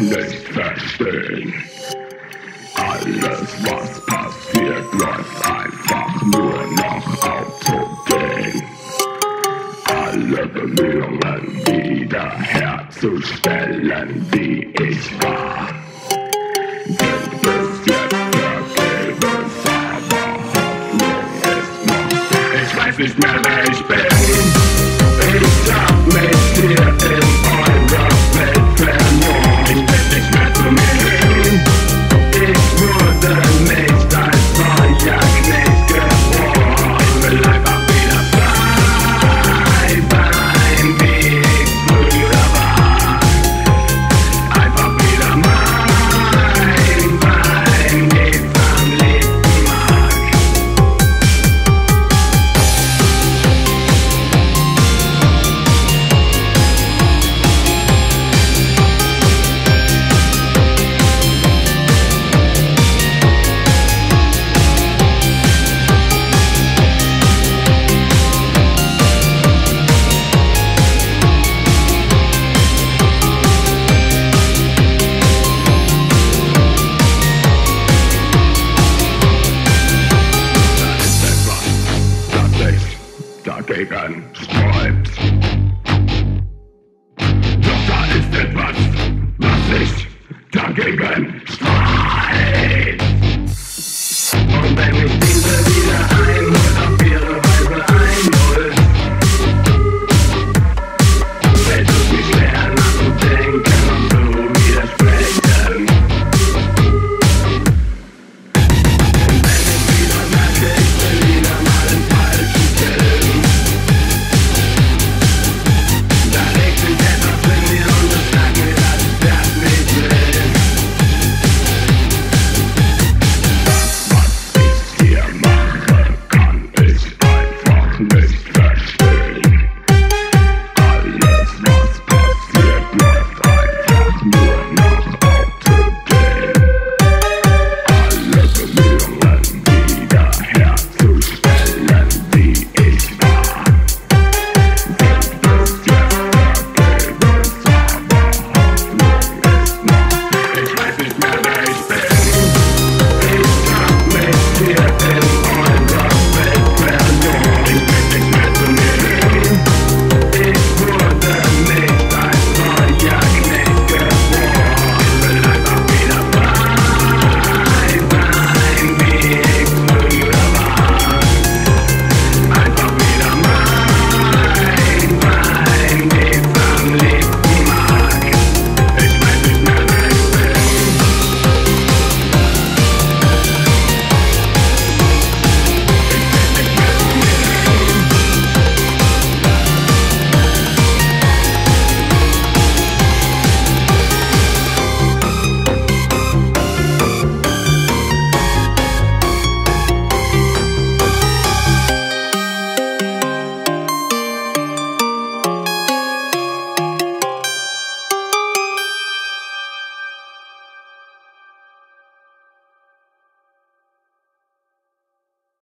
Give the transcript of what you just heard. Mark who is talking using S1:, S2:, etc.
S1: nicht verstehen. Alles, was passiert, läuft einfach nur noch aufzugehen. Alle Bemühungen wiederherzustellen, wie ich war. Sind bis jetzt vergebens, aber Hoffnung ist noch. Ich weiß nicht mehr, wer ich bin. Ich hab mich hier im Ort. dagegen sträubt. Doch da ist etwas, was sich dagegen sträubt. Baby.